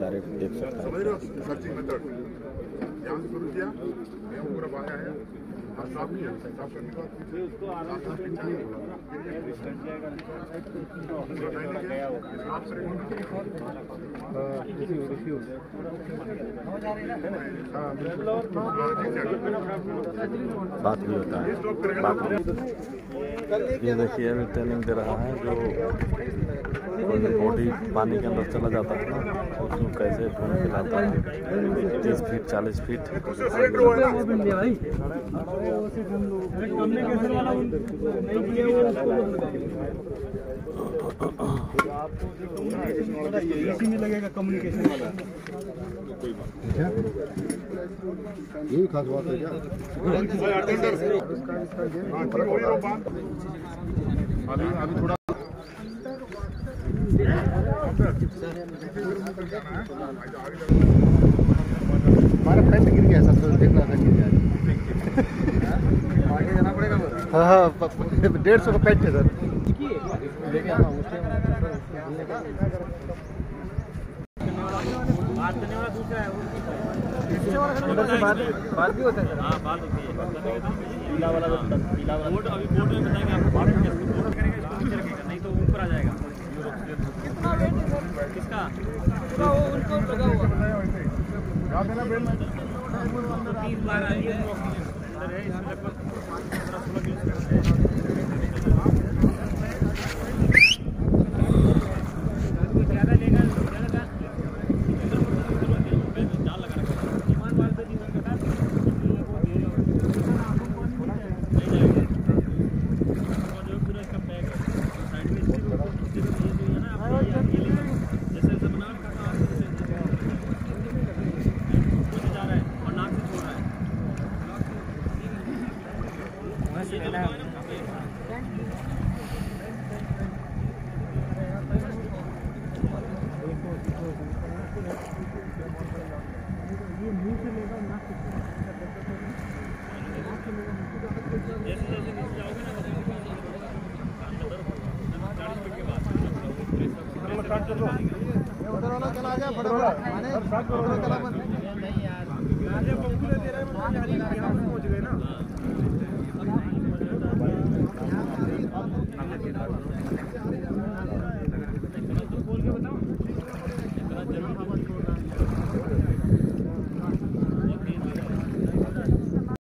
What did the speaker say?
Direct देख सकता है। बात भी होता है। बात ये देखिए अभी ट्रेनिंग दे रहा है जो बॉडी पानी के अंदर चला जाता है ना तो उसको कैसे घूम फिराता है तीस फीट चालीस फीट इसी में लगेगा कम्युनिकेशन वाला यही खास बात है क्या? अभी अभी थोड़ा हमारा पेंट गिर गया सब तो देखना था गिर गया आगे जाना पड़ेगा हाँ हाँ डेढ़ सौ का पेंट है सर। आना बात भी होता है सर हाँ बात होती है। पीला वाला पीला वाला। बोर्ड अभी बोर्ड में बताएँगे आपको तीन बार आ रही अंदर है। वाला चला गया चला genau.